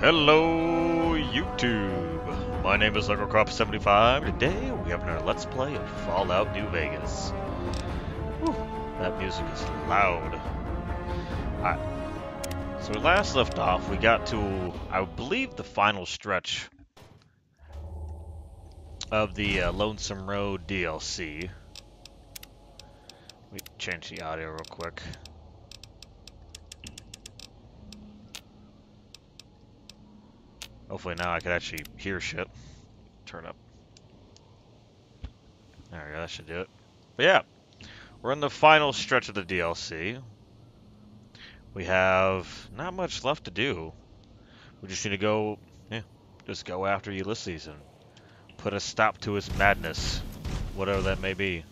Hello, YouTube! My name is UncleCrop75. Today we have another Let's Play of Fallout New Vegas. Whew, that music is loud. Alright. So we last left off, we got to, I believe, the final stretch of the uh, Lonesome Road DLC. We change the audio real quick. Hopefully now I can actually hear shit. Turn up. There we go, that should do it. But yeah, we're in the final stretch of the DLC. We have not much left to do. We just need to go, yeah, just go after Ulysses and put a stop to his madness, whatever that may be.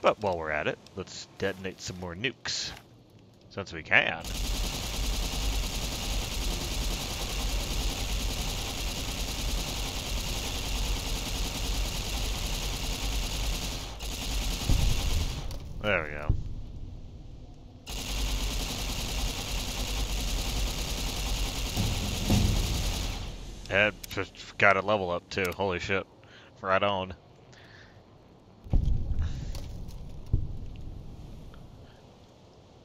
But while we're at it, let's detonate some more nukes, since we can. There we go. Just got a level up too. Holy shit. Right on.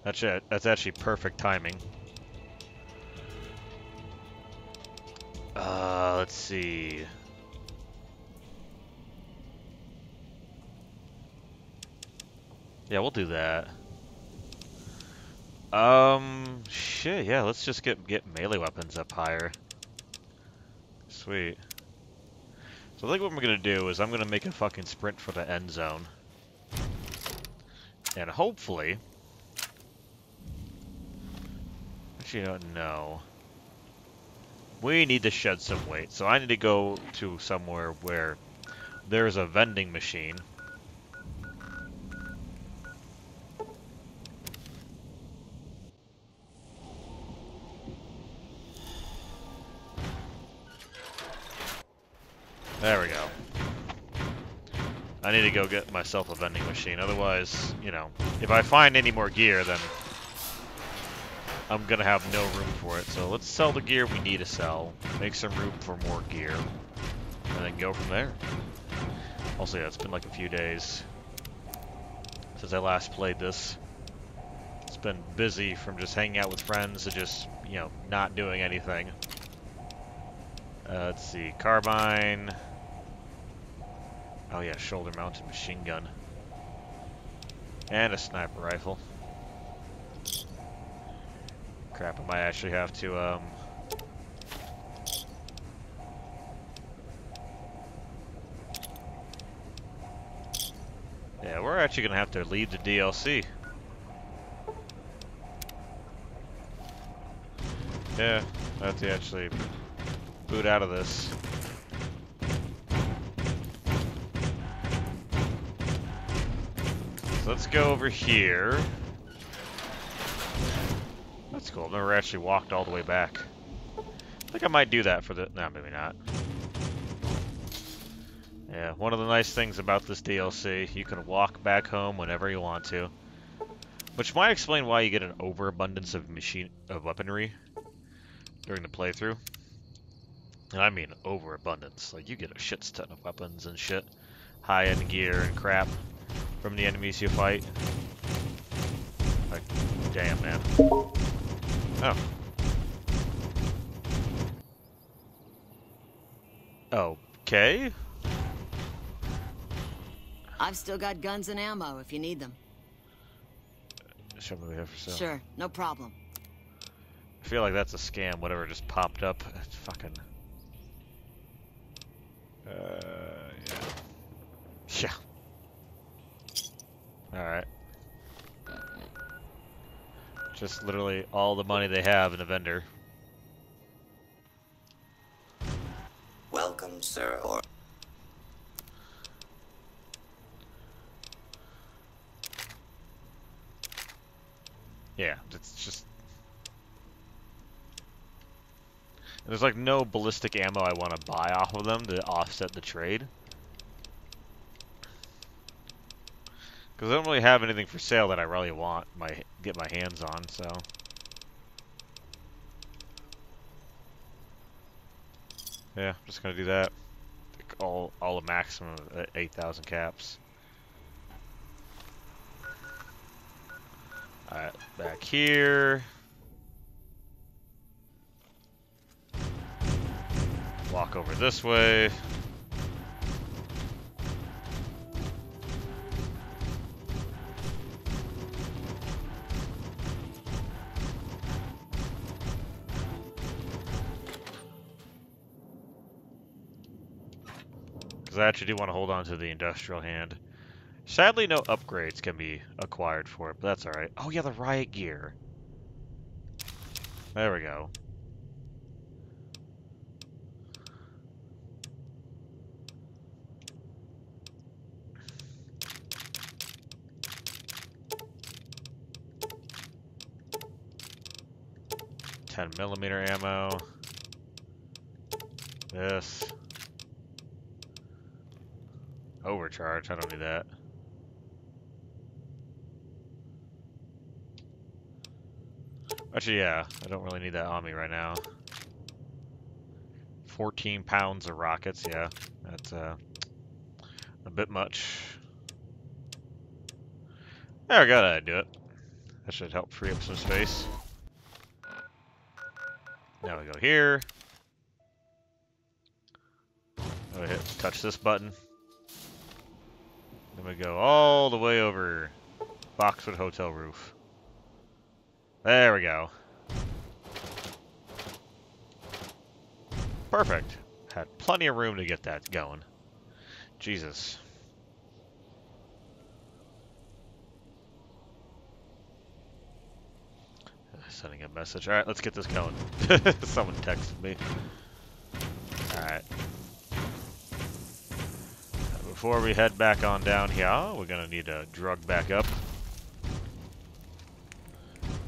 That's it. That's actually perfect timing. Uh, let's see. Yeah, we'll do that. Um, shit, yeah, let's just get get melee weapons up higher. Sweet. So I think what I'm gonna do is I'm gonna make a fucking sprint for the end zone. And hopefully... Actually, I don't know. We need to shed some weight, so I need to go to somewhere where there's a vending machine. There we go. I need to go get myself a vending machine, otherwise, you know, if I find any more gear, then I'm gonna have no room for it. So let's sell the gear we need to sell, make some room for more gear, and then go from there. Also, yeah, it's been like a few days since I last played this. It's been busy from just hanging out with friends to just, you know, not doing anything. Uh, let's see, carbine. Oh yeah, shoulder-mounted machine gun. And a sniper rifle. Crap, I might actually have to, um... Yeah, we're actually gonna have to leave the DLC. Yeah, I have to actually boot out of this. So let's go over here. That's cool. I've never actually walked all the way back. I think I might do that for the... No, maybe not. Yeah, one of the nice things about this DLC, you can walk back home whenever you want to. Which might explain why you get an overabundance of machine of weaponry during the playthrough. And I mean overabundance. Like, you get a shit ton of weapons and shit. High-end gear and crap from the enemies you fight. Like, damn, man. Oh. Okay. I've still got guns and ammo if you need them. Show me have for sale. Sure, no problem. I feel like that's a scam, whatever just popped up. It's fucking... Uh, yeah. Yeah. Alright. Just literally all the money they have in the vendor. Welcome, sir. Or Yeah, it's just... There's like no ballistic ammo I want to buy off of them to offset the trade. Because I don't really have anything for sale that I really want my get my hands on, so... Yeah, I'm just gonna do that. All all a maximum of uh, 8,000 caps. Alright, back here. Walk over this way. Because I actually do want to hold on to the industrial hand. Sadly, no upgrades can be acquired for it, but that's alright. Oh yeah, the riot gear. There we go. Ten millimeter ammo. This. Overcharge, I don't need that. Actually, yeah, I don't really need that on me right now. 14 pounds of rockets, yeah, that's uh, a bit much. There we go, that do it. That should help free up some space. Now we go here. Go hit, touch this button. Then we go all the way over Boxwood Hotel roof. There we go. Perfect. Had plenty of room to get that going. Jesus. Sending a message. Alright, let's get this going. Someone texted me. Alright. Before we head back on down here, we're gonna need to drug back up.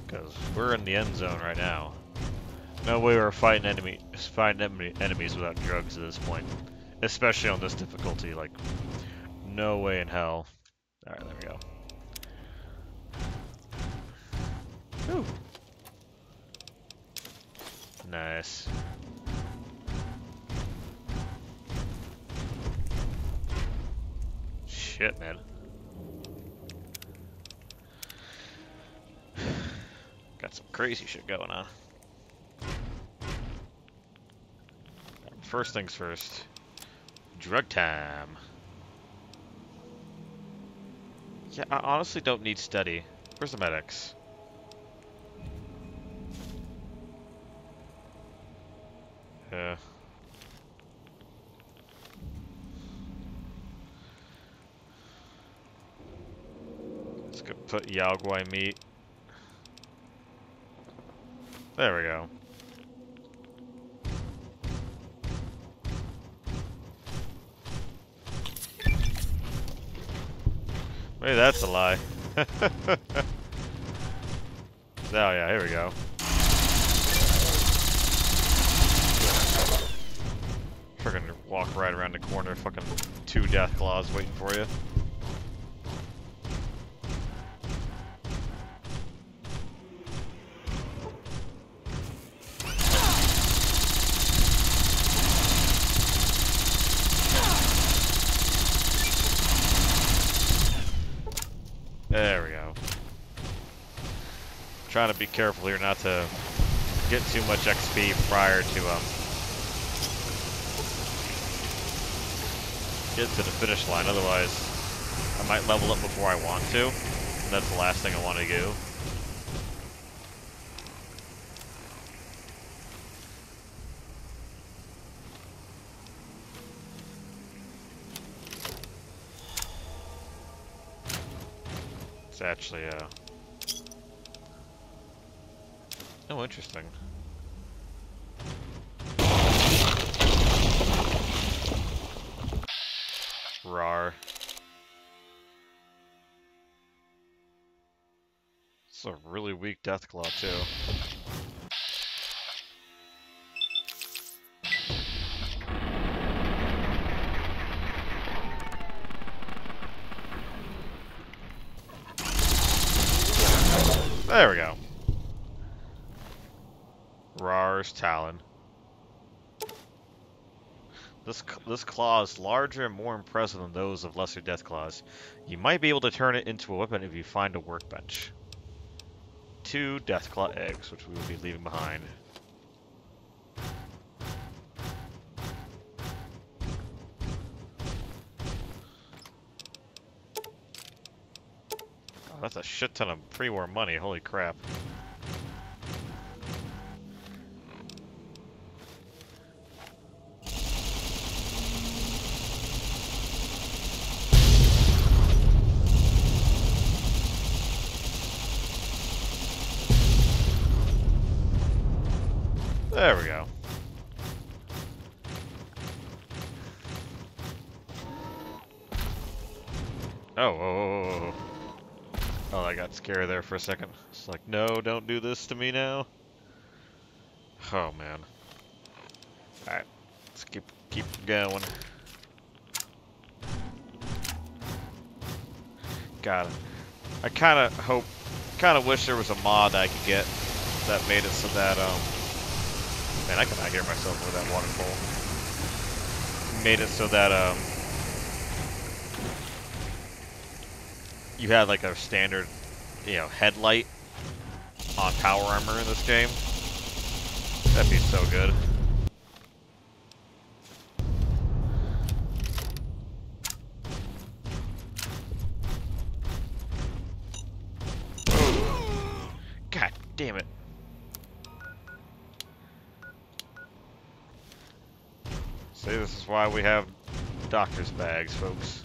Because we're in the end zone right now. No way we're fighting enemy, fighting enemy, enemies without drugs at this point. Especially on this difficulty, like, no way in hell. Alright, there we go. Nice. Shit, man. Got some crazy shit going on. First things first. Drug time. Yeah, I honestly don't need steady. Where's the medics? Yeah. Let's go put Yao Guai meat. There we go. Maybe that's a lie. oh yeah, here we go. Freaking walk right around the corner, fucking two death claws waiting for you. There we go. Trying be careful here not to get too much XP prior to um get to the finish line. Otherwise, I might level up before I want to. And that's the last thing I want to do. It's actually, uh... Oh, interesting. Rar. It's a really weak death claw too. This claw is larger and more impressive than those of lesser death claws. You might be able to turn it into a weapon if you find a workbench. Two death claw eggs, which we will be leaving behind. Oh, that's a shit ton of pre-war money. Holy crap. Oh, oh, oh, oh, oh, I got scared there for a second. It's like, no, don't do this to me now. Oh, man. Alright, let's keep, keep going. God, I kind of hope, kind of wish there was a mod I could get that made it so that, um, man, I cannot hear myself with that waterfall. Made it so that, um, you had like a standard, you know, headlight on power armor in this game. That'd be so good. God damn it. See, this is why we have doctor's bags, folks.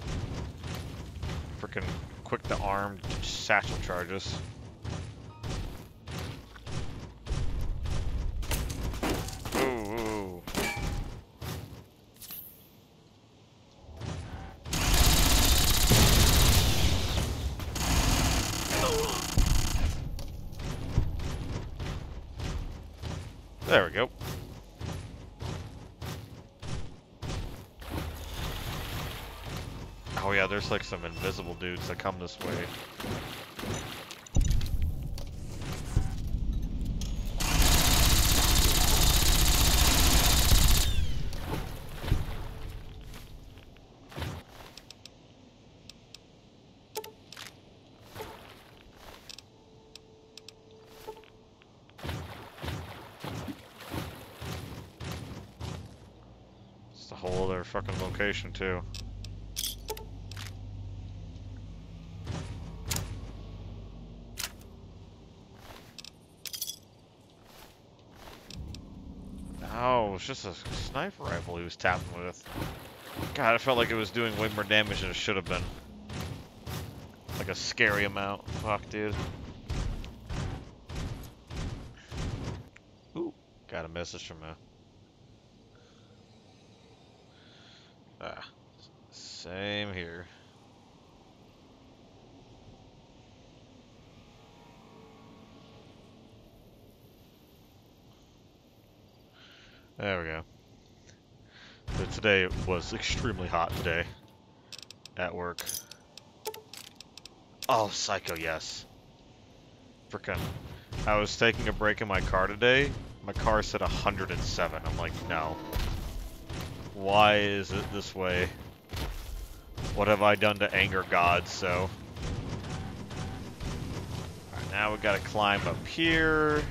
Freaking quick to arm satchel charges. There we go. Oh yeah, there's like some invisible dudes that come this way. It's a whole other fucking location too. Oh, it was just a sniper rifle he was tapping with. God, I felt like it was doing way more damage than it should have been. Like a scary amount. Fuck, dude. Ooh, got a message from a... Ah, same here. There we go. But today was extremely hot today at work. Oh, Psycho, yes. Frickin'. I was taking a break in my car today. My car said 107. I'm like, no. Why is it this way? What have I done to anger God, so... Now we gotta climb up here.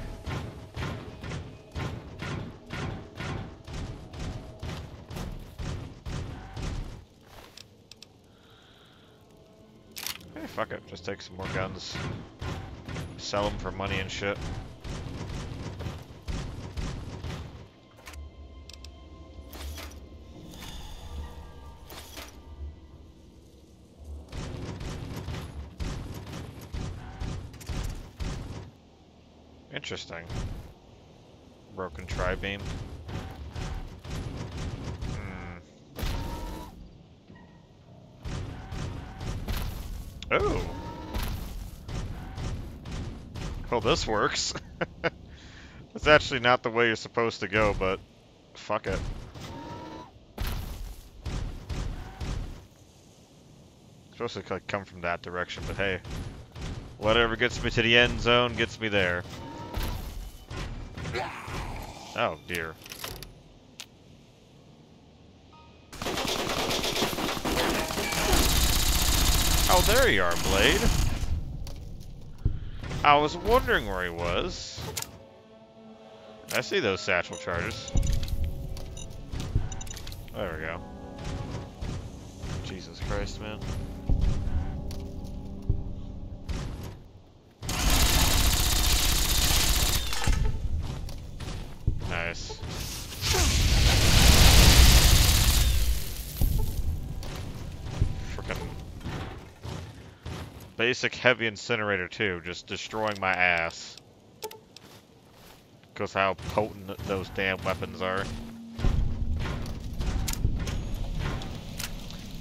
Take some more guns. Sell them for money and shit. Interesting. Broken tri-beam. this works. That's actually not the way you're supposed to go, but fuck it. Supposed to come from that direction, but hey. Whatever gets me to the end zone gets me there. Oh, dear. Oh, there you are, Blade. I was wondering where he was. I see those satchel charges. There we go. Jesus Christ, man. Basic heavy incinerator too, just destroying my ass. Because how potent those damn weapons are.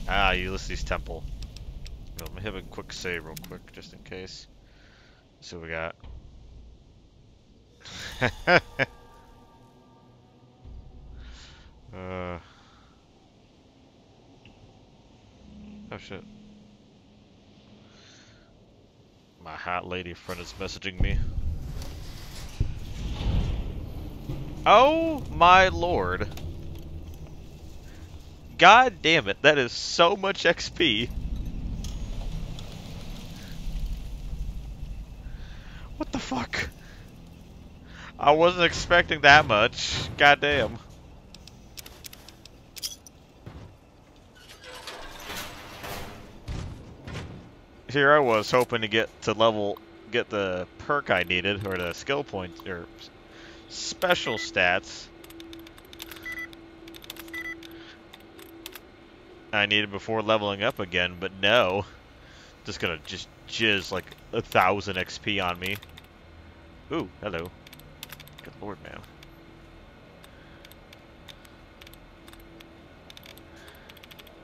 Ah, Ulysses Temple. Let me have a quick save real quick, just in case. See what we got. uh. Oh shit. My hot lady friend is messaging me. Oh my lord. God damn it, that is so much XP. What the fuck? I wasn't expecting that much. God damn. Here I was hoping to get to level, get the perk I needed, or the skill point, or special stats. I needed before leveling up again, but no. Just gonna just jizz like a thousand XP on me. Ooh, hello. Good lord, man.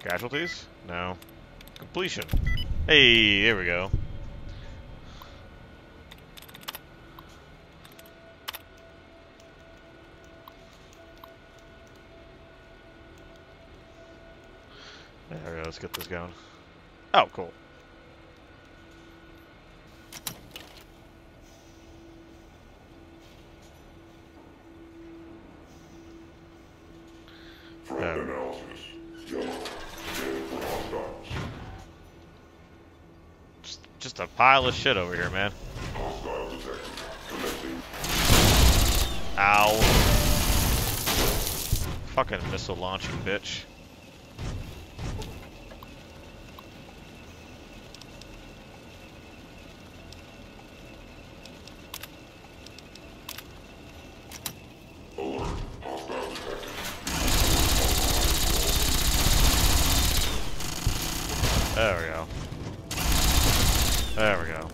Casualties? No. Completion. Hey, there we go. There we go, let's get this going. Oh, cool. Just, a pile of shit over here, man. Ow. Fucking missile launching bitch. Alert. Hostile detected. There we go. There we go.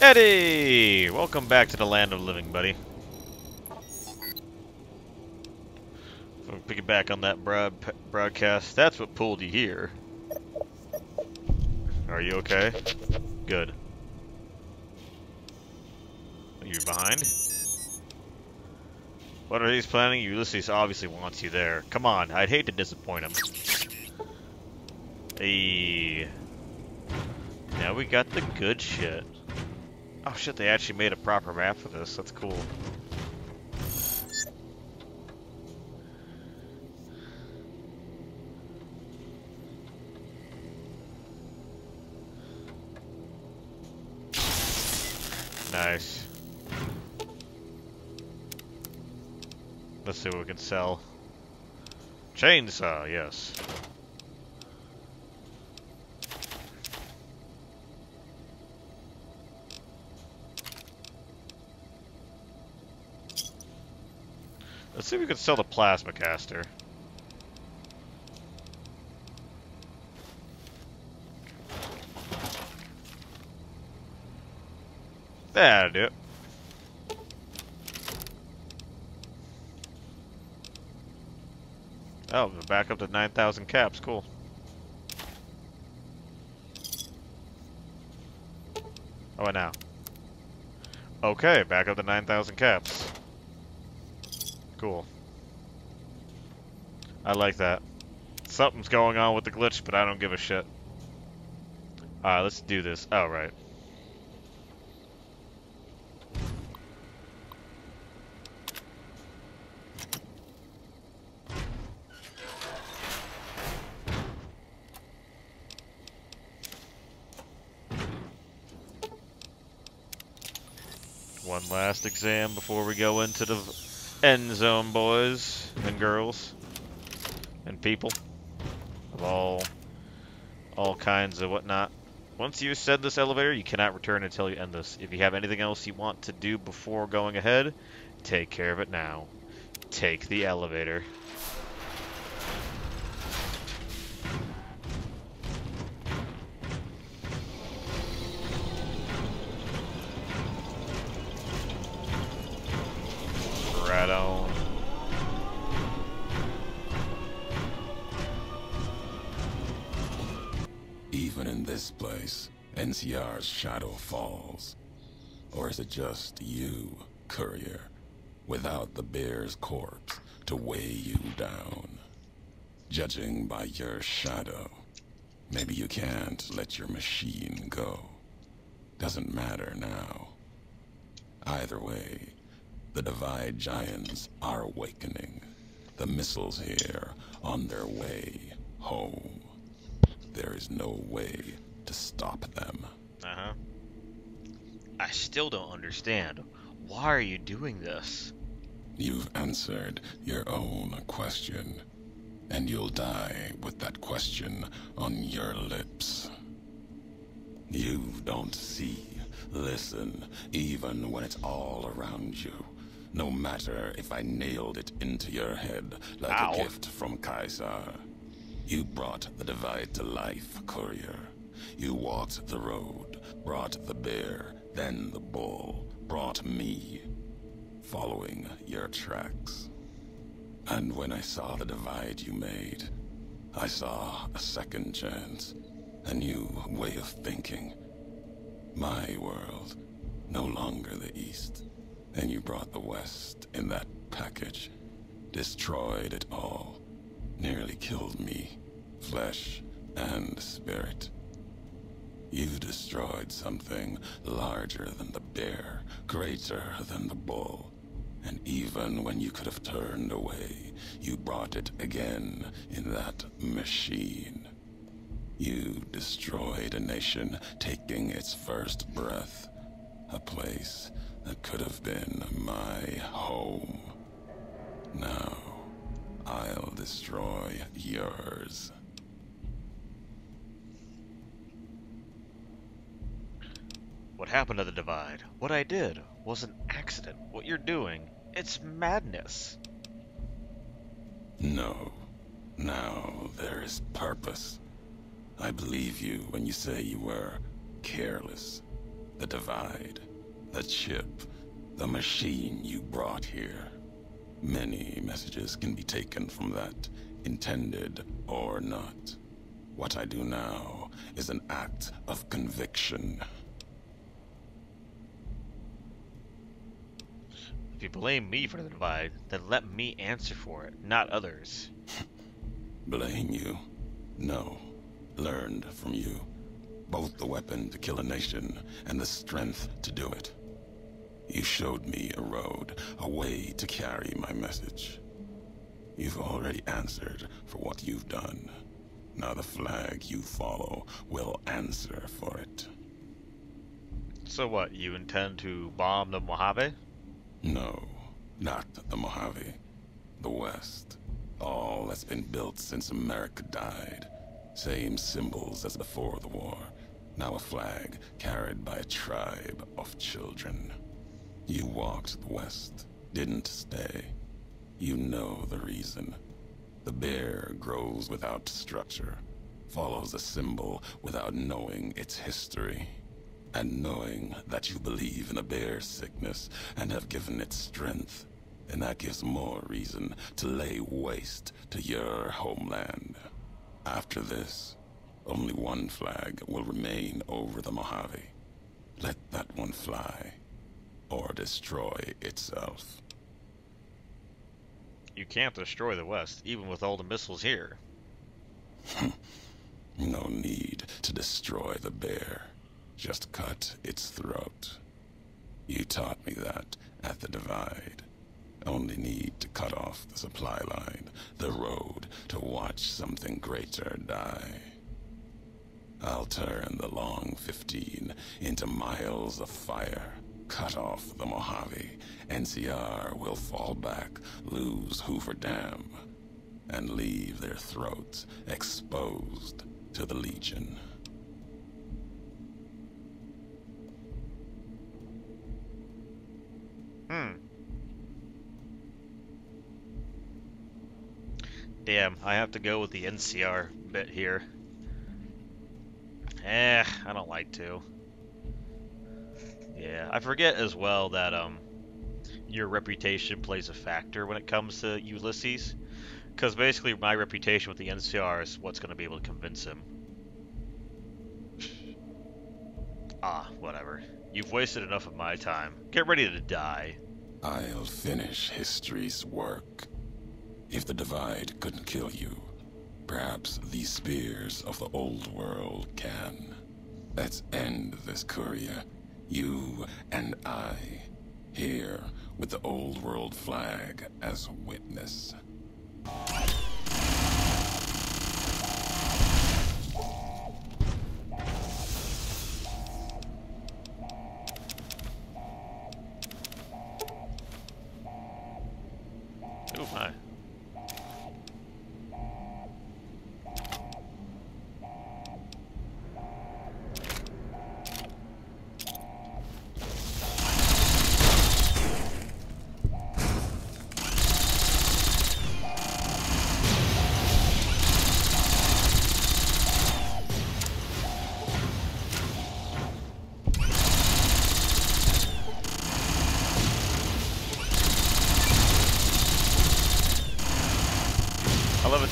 ED-E! Welcome back to the land of living, buddy. So back on that broad broadcast. That's what pulled you here. Are you okay? Good. You behind? What are these planning? Ulysses obviously wants you there. Come on, I'd hate to disappoint him. Hey. Now we got the good shit. Shit, they actually made a proper map for this. That's cool. Nice. Let's see what we can sell. Chainsaw, yes. See if we can sell the plasma caster. That'll do it. Oh, we're back up to 9,000 caps. Cool. Oh, what now? Okay, back up to 9,000 caps. Cool. I like that. Something's going on with the glitch, but I don't give a shit. Alright, let's do this. Oh, Alright. One last exam before we go into the end zone, boys and girls and people of all all kinds of whatnot. Once you ascend this elevator, you cannot return until you end this. If you have anything else you want to do before going ahead, take care of it now. Take the elevator. It just you, courier, without the bear's corpse to weigh you down? Judging by your shadow, maybe you can't let your machine go. Doesn't matter now. Either way, the Divide Giants are awakening. The missiles here on their way home. There is no way to stop them. Uh-huh. I still don't understand. Why are you doing this? You've answered your own question. And you'll die with that question on your lips. You don't see, listen, even when it's all around you. No matter if I nailed it into your head like Ow. a gift from Caesar. You brought the divide to life, courier. You walked the road, brought the bear, then the bull, brought me, following your tracks. And when I saw the divide you made, I saw a second chance, a new way of thinking. My world, no longer the East. And you brought the West in that package, destroyed it all, nearly killed me, flesh and spirit. You destroyed something larger than the bear, greater than the bull. And even when you could have turned away, you brought it again in that machine. You destroyed a nation taking its first breath. A place that could have been my home. Now, I'll destroy yours. What happened to the divide? What I did was an accident. What you're doing, it's madness. No. Now there is purpose. I believe you when you say you were careless. The divide, the chip, the machine you brought here. Many messages can be taken from that, intended or not. What I do now is an act of conviction. If you blame me for the divide, then let me answer for it, not others. Blame you? No. Learned from you. Both the weapon to kill a nation and the strength to do it. You showed me a road, a way to carry my message. You've already answered for what you've done. Now the flag you follow will answer for it. So what, you intend to bomb the Mojave? No, not the Mojave. The West. All that's been built since America died. Same symbols as before the war. Now a flag carried by a tribe of children. You walked the West, didn't stay. You know the reason. The bear grows without structure, follows a symbol without knowing its history. And knowing that you believe in a bear's sickness and have given it strength, and that gives more reason to lay waste to your homeland. After this, only one flag will remain over the Mojave. Let that one fly, or destroy itself. You can't destroy the West, even with all the missiles here. No need to destroy the bear. Just cut its throat. You taught me that at the Divide. Only need to cut off the supply line, the road, to watch something greater die. I'll turn the long 15 into miles of fire, cut off the Mojave, NCR will fall back, lose Hoover Dam, and leave their throats exposed to the Legion. Hmm. Damn, I have to go with the NCR bit here. Eh, I don't like to. Yeah, I forget as well that um your reputation plays a factor when it comes to Ulysses. Because basically my reputation with the NCR is what's going to be able to convince him. ah, whatever. You've wasted enough of my time. Get ready to die. I'll finish history's work. If the Divide couldn't kill you, perhaps these spears of the old world can. Let's end this courier. You and I. Here, with the old world flag as witness.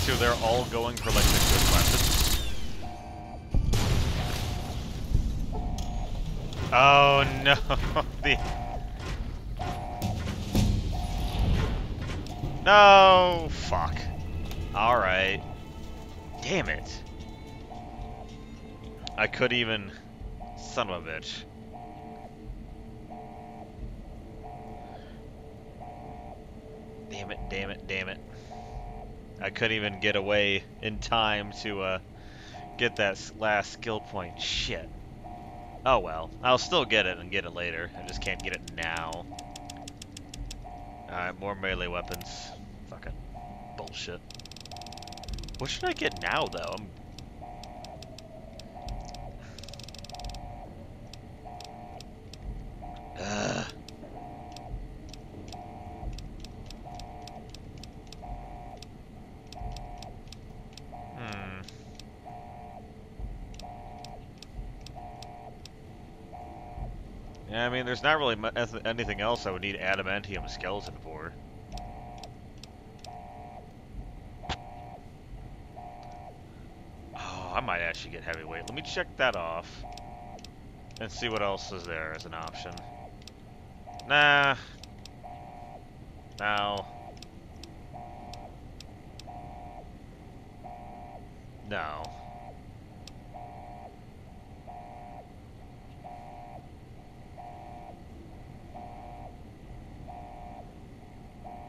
Too. They're all going for like the good weapons. Oh no! the no fuck. All right. Damn it. I could even. Son of a bitch. Damn it! Damn it! Damn it! I couldn't even get away in time to uh, get that last skill point. Shit. Oh well. I'll still get it and get it later. I just can't get it now. Alright, more melee weapons. Fucking bullshit. What should I get now, though? I'm... Ugh. Hmm. Yeah, I mean, there's not really anything else I would need adamantium skeleton for. Oh, I might actually get heavyweight. Let me check that off. And see what else is there as an option. Nah. No. No.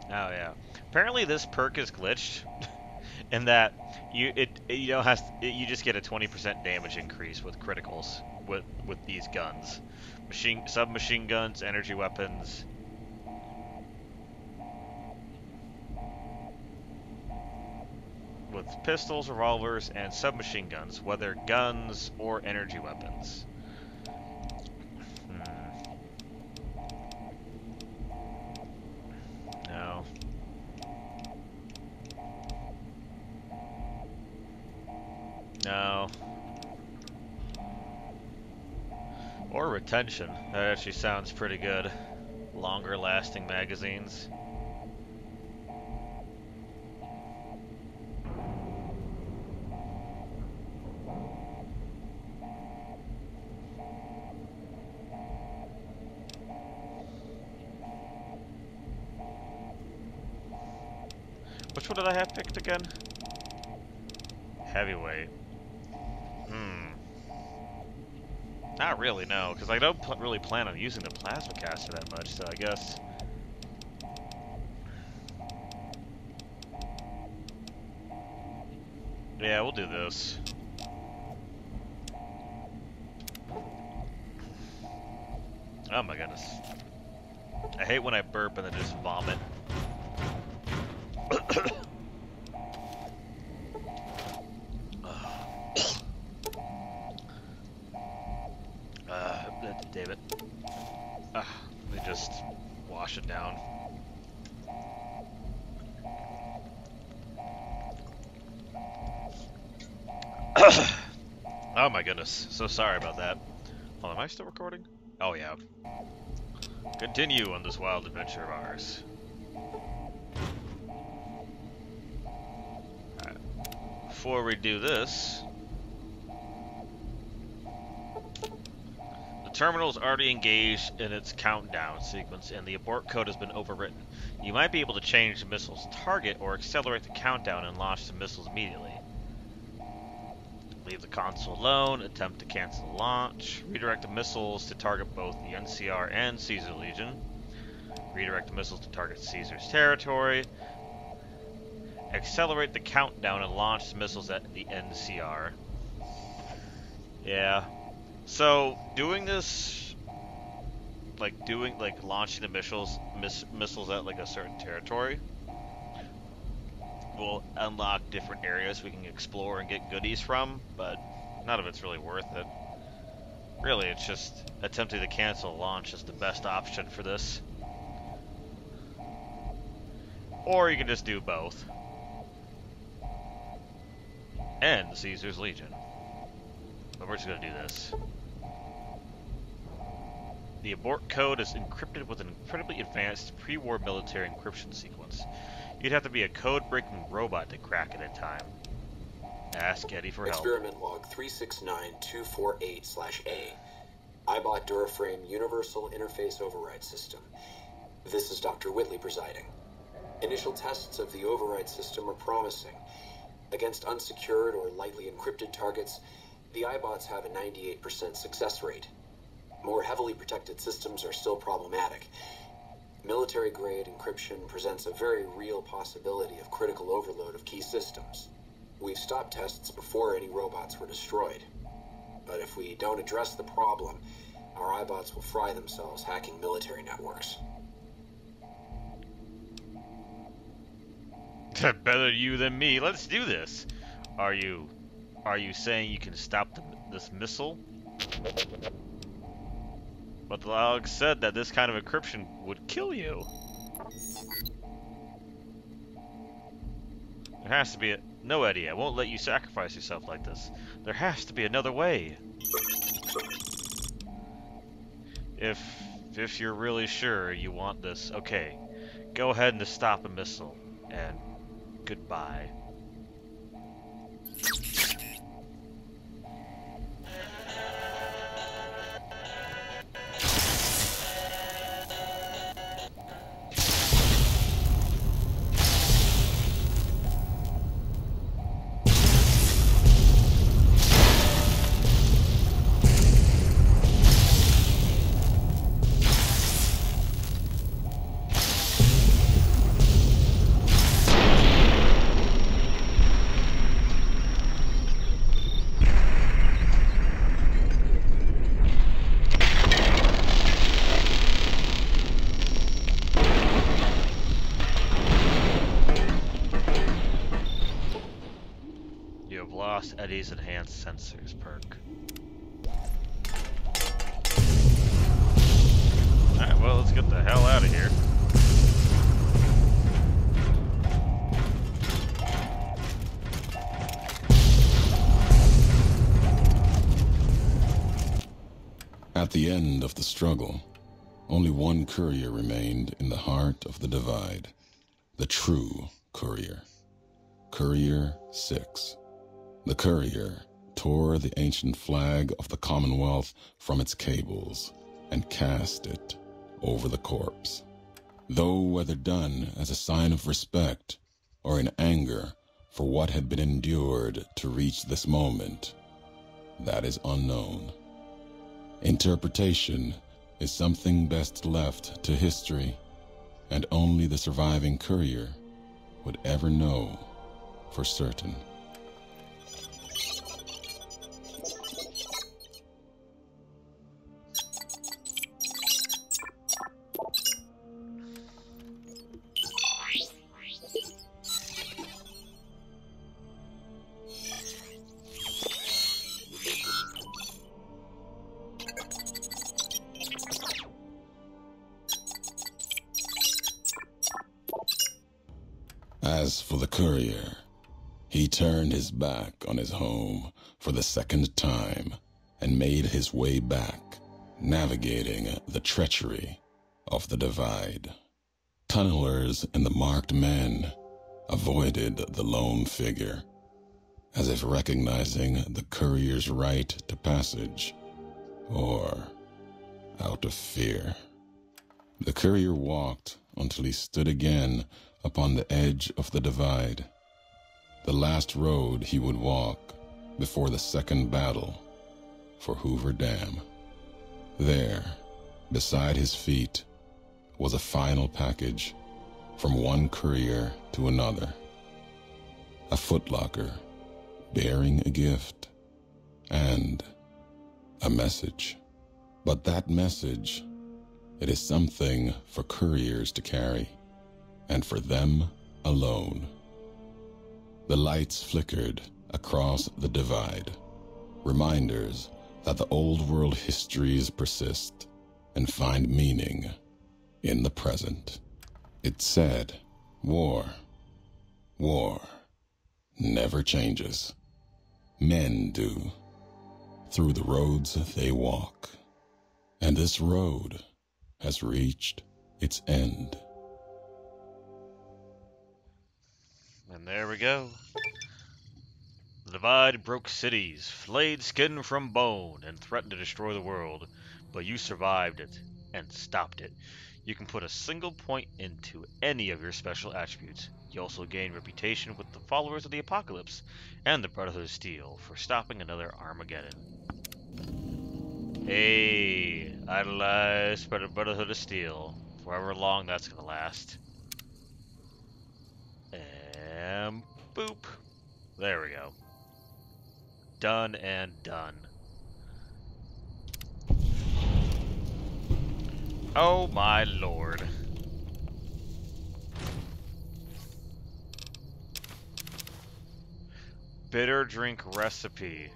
Oh yeah. Apparently this perk is glitched, in that you it, it you don't has it, you just get a 20% damage increase with criticals with with these guns, machine submachine guns, energy weapons. With pistols, revolvers, and submachine guns, whether guns or energy weapons. Hmm. No. No. Or retention. That actually sounds pretty good. Longer lasting magazines. Which one did I have picked again? Heavyweight. Not really, no, because I don't pl really plan on using the plasma caster that much, so I guess. Yeah, we'll do this. Oh my goodness. I hate when I burp and then just vomit. uh, David. Uh, let me just wash it down. Goodness. So sorry about that. Oh, am I still recording? Oh yeah. Continue on this wild adventure of ours. Before we do this, the terminal is already engaged in its countdown sequence and the abort code has been overwritten. You might be able to change the missile's target or accelerate the countdown and launch the missiles immediately. Leave the console alone, attempt to cancel the launch, redirect the missiles to target both the NCR and Caesar Legion, redirect the missiles to target Caesar's territory, accelerate the countdown and launch the missiles at the NCR. Yeah. So, doing this, like doing, like launching the missiles, miss, missiles at like a certain territory, will unlock different areas we can explore and get goodies from, but none of it's really worth it. Really, it's just attempting to cancel launch is the best option for this. Or you can just do both. And Caesar's Legion. But we're just going to do this. The abort code is encrypted with an incredibly advanced pre-war military encryption sequence. You'd have to be a code-breaking robot to crack it in time. Ask ED-E for help. Experiment log 369248-A. Eyebot Duraframe Universal Interface Override System. This is Dr. Whitley presiding. Initial tests of the override system are promising. Against unsecured or lightly encrypted targets, the Eyebots have a 98% success rate. More heavily protected systems are still problematic, Military grade encryption presents a very real possibility of critical overload of key systems. We've stopped tests before any robots were destroyed. But if we don't address the problem, our Eyebots will fry themselves hacking military networks. Better you than me. Let's do this. Are you are you saying you can stop the, this missile? But the log said that this kind of encryption would kill you. There has to be a... No, ED-E, I won't let you sacrifice yourself like this. There has to be another way. If... if you're really sure you want this, okay. Go ahead and stop a missile. And goodbye. ED-E's Enhanced Sensors perk. Alright, well, let's get the hell out of here. At the end of the struggle, only one courier remained in the heart of the divide. The true courier. Courier 6. The courier tore the ancient flag of the Commonwealth from its cables and cast it over the corpse. Though whether done as a sign of respect or in anger for what had been endured to reach this moment, that is unknown. Interpretation is something best left to history, and only the surviving courier would ever know for certain. Back on his home for the second time and made his way back, navigating the treachery of the divide. Tunnelers and the marked men avoided the lone figure, as if recognizing the courier's right to passage, or out of fear. The courier walked until he stood again upon the edge of the divide, the last road he would walk before the second battle for Hoover Dam. There, beside his feet, was a final package from one courier to another. A footlocker bearing a gift and a message. But that message, it is something for couriers to carry and for them alone. The lights flickered across the divide, reminders that the old world histories persist and find meaning in the present. It said, war, war never changes. Men do, through the roads they walk. And this road has reached its end. And there we go. The Divide broke cities, flayed skin from bone, and threatened to destroy the world. But you survived it and stopped it. You can put a single point into any of your special attributes. You also gain reputation with the followers of the Apocalypse and the Brotherhood of Steel for stopping another Armageddon. Hey, idolize Brotherhood of Steel, for however long that's gonna last. And boop. There we go. Done and done. Oh my lord. Bitter drink recipe.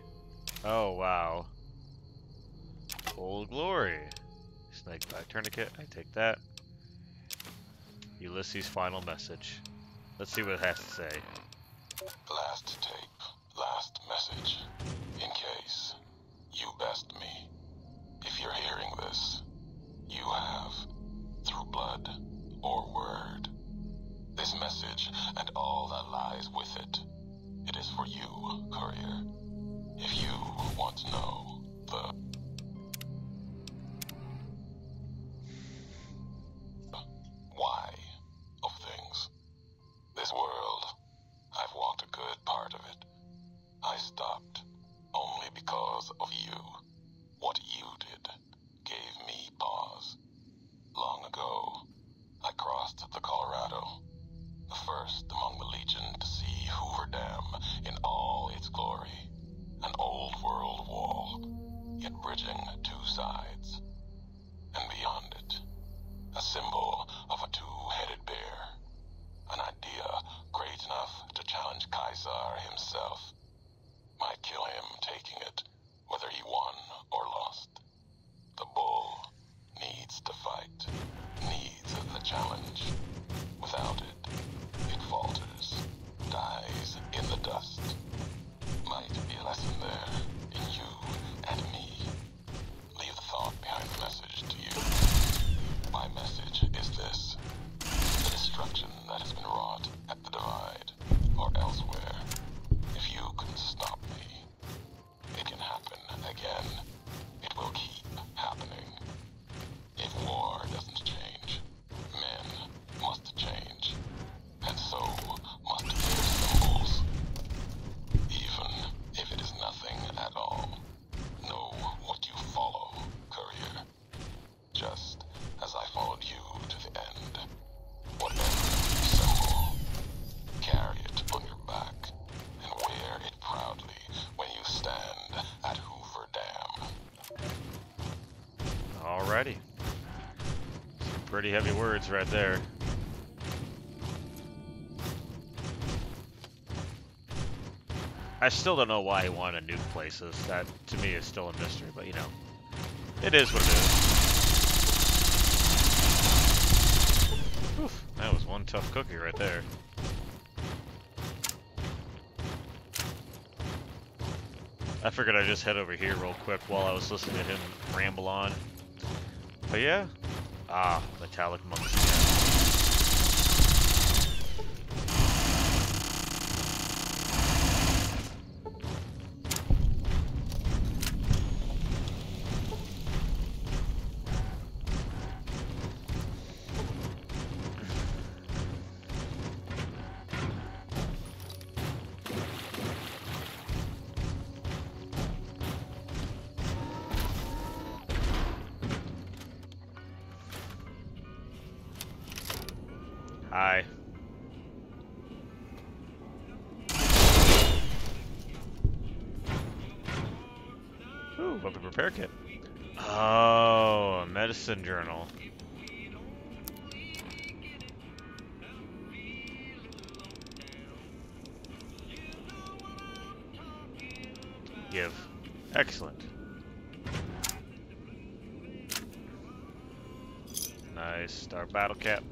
Oh wow. Old glory. Snakebite tourniquet. I take that. Ulysses' final message. Let's see what it has to say. Last tape, last message. In case you best me. If you're hearing this, you have, through blood or word. This message and all that lies with it. It is for you, courier. If you want to know the pretty heavy words right there. I still don't know why he wanted to nuke places. That, to me, is still a mystery, but you know. It is what it is. Oof, that was one tough cookie right there. I figured I'd just head over here real quick while I was listening to him ramble on. But yeah, Ah, metallic medicine journal. Give. Excellent. Nice. Star battle cap.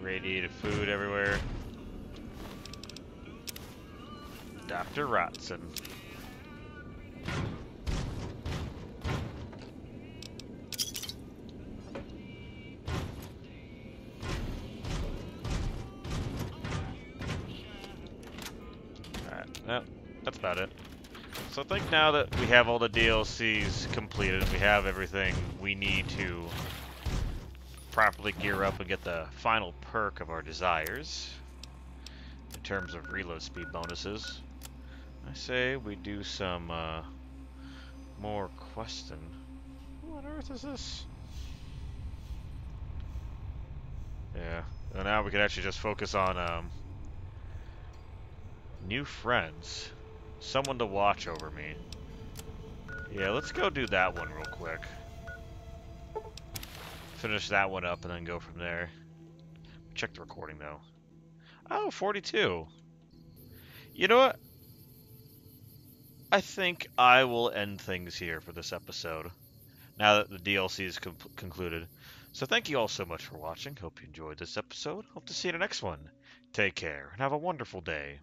Radiated food everywhere. Dr. Rotson. So I think now that we have all the DLCs completed and we have everything we need to properly gear up and get the final perk of our desires in terms of reload speed bonuses. I say we do some uh, more questing. What on earth is this? Yeah, and now we can actually just focus on um, new friends. Someone to watch over me. Yeah, let's go do that one real quick finish that one up and then go from there. Check the recording though. Oh, 42. You know what? I think I will end things here for this episode. Now that the DLC is concluded. So thank you all so much for watching. Hope you enjoyed this episode. Hope to see you in the next one. Take care and have a wonderful day.